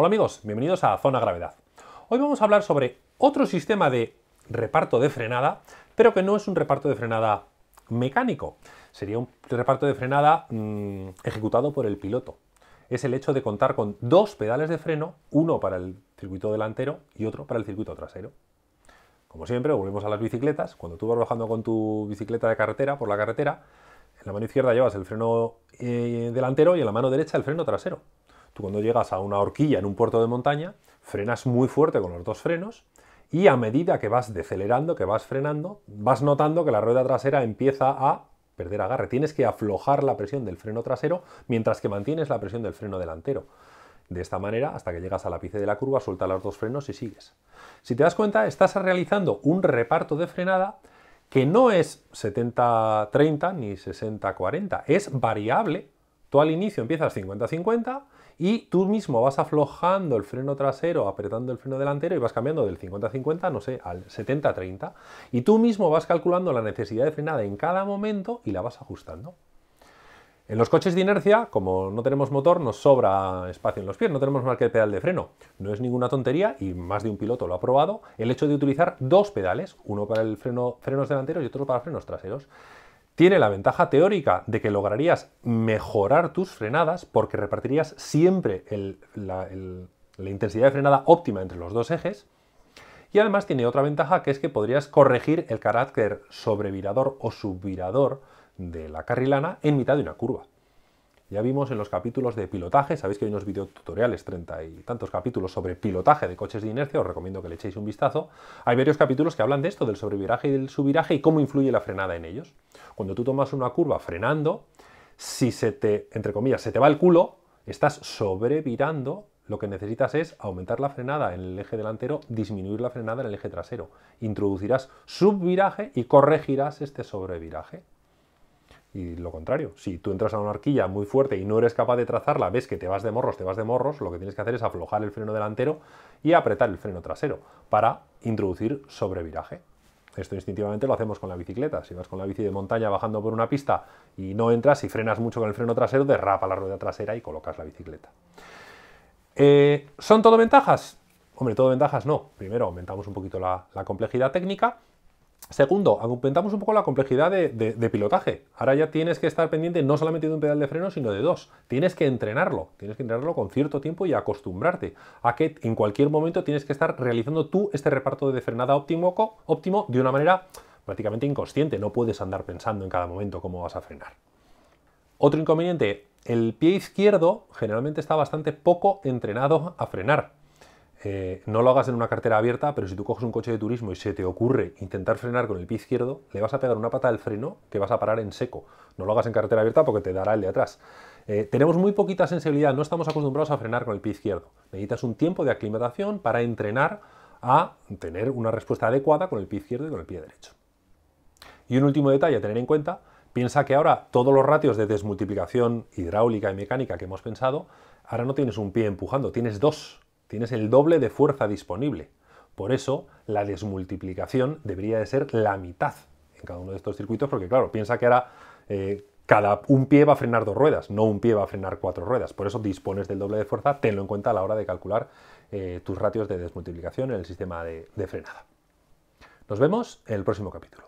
Hola amigos, bienvenidos a Zona Gravedad. Hoy vamos a hablar sobre otro sistema de reparto de frenada, pero que no es un reparto de frenada mecánico. Sería un reparto de frenada mmm, ejecutado por el piloto. Es el hecho de contar con dos pedales de freno, uno para el circuito delantero y otro para el circuito trasero. Como siempre, volvemos a las bicicletas. Cuando tú vas bajando con tu bicicleta de carretera por la carretera, en la mano izquierda llevas el freno eh, delantero y en la mano derecha el freno trasero. Cuando llegas a una horquilla en un puerto de montaña, frenas muy fuerte con los dos frenos y a medida que vas decelerando, que vas frenando, vas notando que la rueda trasera empieza a perder agarre. Tienes que aflojar la presión del freno trasero mientras que mantienes la presión del freno delantero. De esta manera, hasta que llegas al ápice de la curva, suelta los dos frenos y sigues. Si te das cuenta, estás realizando un reparto de frenada que no es 70-30 ni 60-40, es variable. Tú al inicio empiezas 50-50 y tú mismo vas aflojando el freno trasero, apretando el freno delantero y vas cambiando del 50-50, no sé, al 70-30. Y tú mismo vas calculando la necesidad de frenada en cada momento y la vas ajustando. En los coches de inercia, como no tenemos motor, nos sobra espacio en los pies, no tenemos más que el pedal de freno. No es ninguna tontería, y más de un piloto lo ha probado, el hecho de utilizar dos pedales, uno para el freno, frenos delanteros y otro para frenos traseros. Tiene la ventaja teórica de que lograrías mejorar tus frenadas porque repartirías siempre la, la intensidad de frenada óptima entre los dos ejes. Y además tiene otra ventaja que es que podrías corregir el carácter sobrevirador o subvirador de la carrilana en mitad de una curva. Ya vimos en los capítulos de pilotaje, sabéis que hay unos videotutoriales, treinta y tantos capítulos sobre pilotaje de coches de inercia, os recomiendo que le echéis un vistazo. Hay varios capítulos que hablan de esto, del sobreviraje y del subviraje y cómo influye la frenada en ellos. Cuando tú tomas una curva frenando, si se te, entre comillas, se te va el culo, estás sobrevirando, lo que necesitas es aumentar la frenada en el eje delantero, disminuir la frenada en el eje trasero. Introducirás subviraje y corregirás este sobreviraje. Y lo contrario, si tú entras a una horquilla muy fuerte y no eres capaz de trazarla, ves que te vas de morros, te vas de morros, lo que tienes que hacer es aflojar el freno delantero y apretar el freno trasero para introducir sobreviraje. Esto instintivamente lo hacemos con la bicicleta. Si vas con la bici de montaña bajando por una pista y no entras y frenas mucho con el freno trasero, derrapa la rueda trasera y colocas la bicicleta. Eh, ¿Son todo ventajas? Hombre, todo ventajas no. Primero aumentamos un poquito la, la complejidad técnica Segundo, aumentamos un poco la complejidad de, pilotaje. Ahora ya tienes que estar pendiente no solamente de un pedal de freno, sino de dos. Tienes que entrenarlo, tienes que entrenarlo con cierto tiempo y acostumbrarte a que en cualquier momento tienes que estar realizando tú este reparto de frenada óptimo, óptimo de una manera prácticamente inconsciente. No puedes andar pensando en cada momento cómo vas a frenar. Otro inconveniente, el pie izquierdo generalmente está bastante poco entrenado a frenar. Eh, no lo hagas en una cartera abierta, pero si tú coges un coche de turismo y se te ocurre intentar frenar con el pie izquierdo, le vas a pegar una pata al freno que vas a parar en seco. No lo hagas en cartera abierta porque te dará el de atrás. Eh, tenemos muy poquita sensibilidad, no estamos acostumbrados a frenar con el pie izquierdo. Necesitas un tiempo de aclimatación para entrenar a tener una respuesta adecuada con el pie izquierdo y con el pie derecho. Y un último detalle a tener en cuenta, piensa que ahora todos los ratios de desmultiplicación hidráulica y mecánica que hemos pensado, ahora no tienes un pie empujando, tienes dos tienes el doble de fuerza disponible. Por eso la desmultiplicación debería de ser la mitad en cada uno de estos circuitos, porque claro, piensa que ahora eh, cada un pie va a frenar dos ruedas, no un pie va a frenar cuatro ruedas. Por eso dispones del doble de fuerza, tenlo en cuenta a la hora de calcular eh, tus ratios de desmultiplicación en el sistema de frenada. Nos vemos en el próximo capítulo.